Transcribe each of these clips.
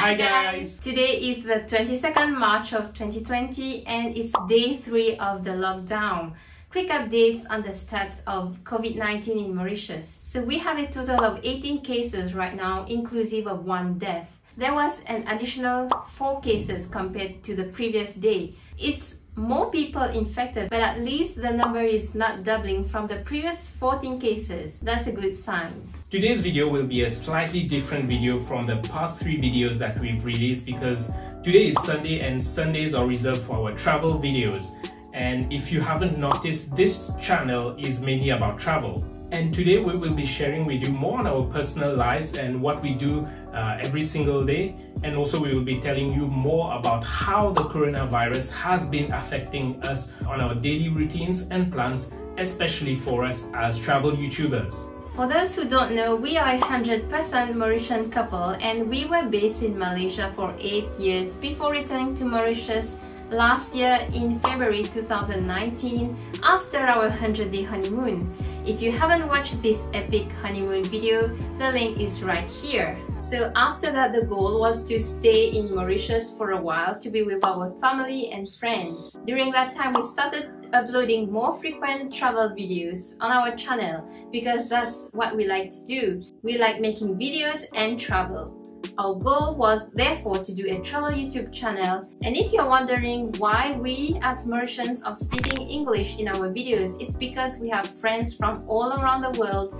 Hi guys! Today is the 22nd March of 2020 and it's day 3 of the lockdown. Quick updates on the stats of COVID-19 in Mauritius. So we have a total of 18 cases right now, inclusive of one death. There was an additional 4 cases compared to the previous day. It's more people infected, but at least the number is not doubling from the previous 14 cases. That's a good sign. Today's video will be a slightly different video from the past three videos that we've released because today is Sunday and Sundays are reserved for our travel videos. And if you haven't noticed, this channel is mainly about travel. And today we will be sharing with you more on our personal lives and what we do uh, every single day. And also we will be telling you more about how the coronavirus has been affecting us on our daily routines and plans, especially for us as travel YouTubers. For those who don't know, we are a 100% Mauritian couple and we were based in Malaysia for 8 years before returning to Mauritius last year in February 2019 after our 100 day honeymoon. If you haven't watched this epic honeymoon video, the link is right here. So after that, the goal was to stay in Mauritius for a while to be with our family and friends. During that time, we started uploading more frequent travel videos on our channel because that's what we like to do. We like making videos and travel. Our goal was therefore to do a travel YouTube channel. And if you're wondering why we as Mauritians are speaking English in our videos, it's because we have friends from all around the world.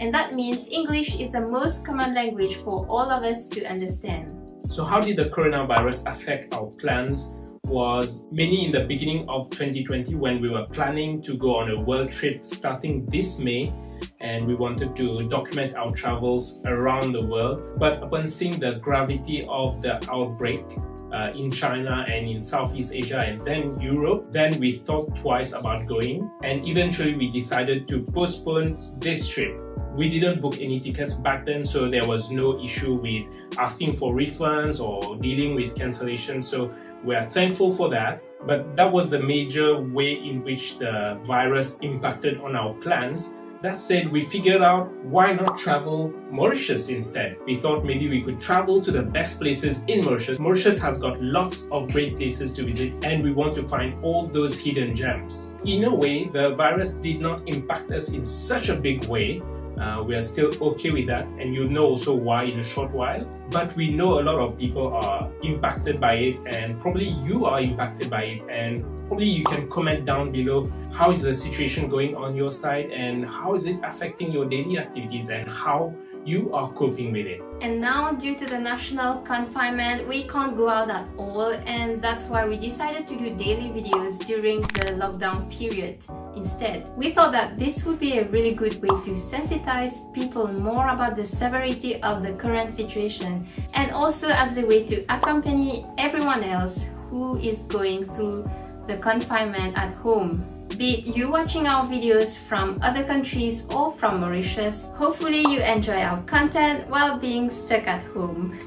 And that means English is the most common language for all of us to understand. So how did the coronavirus affect our plans was mainly in the beginning of 2020 when we were planning to go on a world trip starting this May and we wanted to document our travels around the world. But upon seeing the gravity of the outbreak uh, in China and in Southeast Asia and then Europe, then we thought twice about going and eventually we decided to postpone this trip. We didn't book any tickets back then, so there was no issue with asking for refunds or dealing with cancellations. So we are thankful for that. But that was the major way in which the virus impacted on our plans that said, we figured out why not travel Mauritius instead. We thought maybe we could travel to the best places in Mauritius. Mauritius has got lots of great places to visit and we want to find all those hidden gems. In a way, the virus did not impact us in such a big way uh, we are still okay with that and you'll know also why in a short while. But we know a lot of people are impacted by it and probably you are impacted by it. And probably you can comment down below how is the situation going on your side and how is it affecting your daily activities and how you are coping with it. And now due to the national confinement, we can't go out at all and that's why we decided to do daily videos during the lockdown period instead. We thought that this would be a really good way to sensitize people more about the severity of the current situation and also as a way to accompany everyone else who is going through the confinement at home be it you watching our videos from other countries or from Mauritius. Hopefully you enjoy our content while being stuck at home.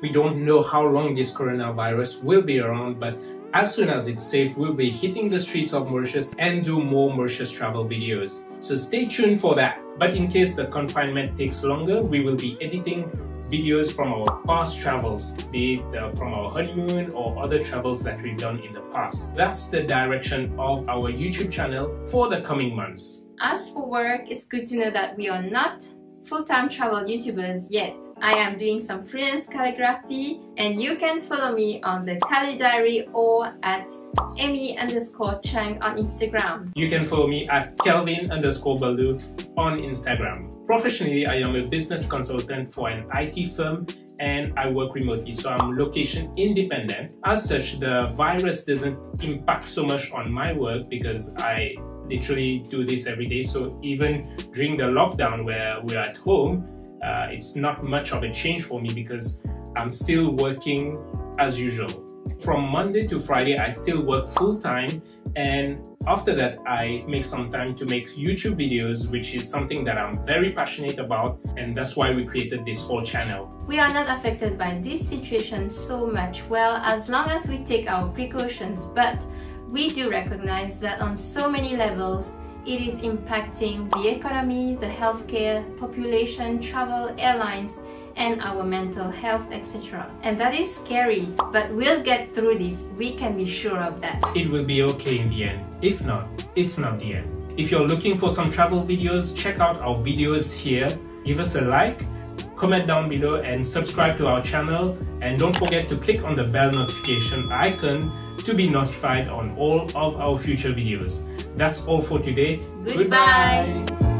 We don't know how long this coronavirus will be around, but as soon as it's safe, we'll be hitting the streets of Mauritius and do more Mauritius travel videos. So stay tuned for that. But in case the confinement takes longer, we will be editing videos from our past travels, be it uh, from our honeymoon or other travels that we've done in the past. That's the direction of our YouTube channel for the coming months. As for work, it's good to know that we are not full-time travel YouTubers yet. I am doing some freelance calligraphy and you can follow me on the Cali Diary or at Emi underscore Cheung on Instagram. You can follow me at Kelvin underscore Balloo on Instagram. Professionally, I am a business consultant for an IT firm and I work remotely, so I'm location independent. As such, the virus doesn't impact so much on my work because I literally do this every day. So even during the lockdown where we're at home, uh, it's not much of a change for me because I'm still working as usual. From Monday to Friday, I still work full time and after that, I make some time to make YouTube videos, which is something that I'm very passionate about and that's why we created this whole channel. We are not affected by this situation so much, well, as long as we take our precautions, but we do recognize that on so many levels, it is impacting the economy, the healthcare, population, travel, airlines, and our mental health, etc. And that is scary, but we'll get through this. We can be sure of that. It will be okay in the end. If not, it's not the end. If you're looking for some travel videos, check out our videos here. Give us a like, comment down below and subscribe to our channel. And don't forget to click on the bell notification icon to be notified on all of our future videos. That's all for today. Goodbye. Goodbye.